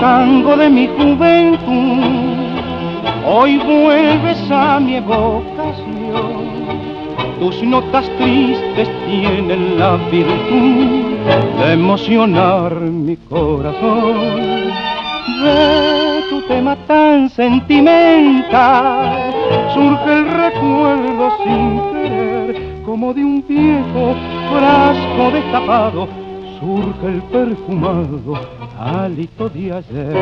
tango de mi juventud, hoy vuelves a mi evocación. Tus notas tristes tienen la virtud de emocionar mi corazón. De tu tema tan sentimental surge el recuerdo sin querer, como de un viejo frasco destapado surge el perfumado hálito de ayer.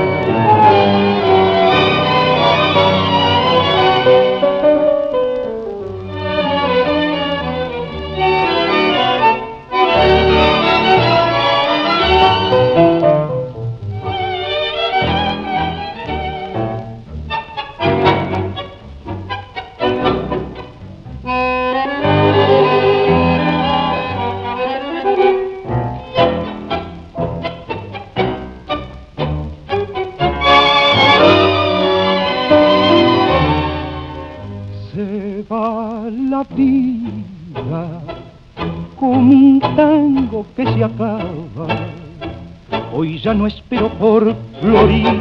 Hoy ya no espero por Florida,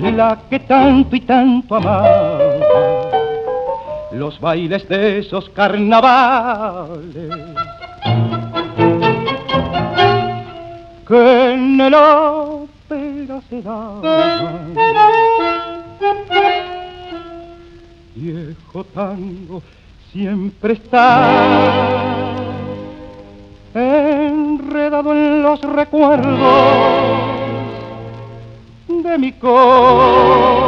la que tanto y tanto amaba. Los bailes de esos carnavales que en el ópera se. Viejo tango siempre está enredado en los recuerdos de mi corazón.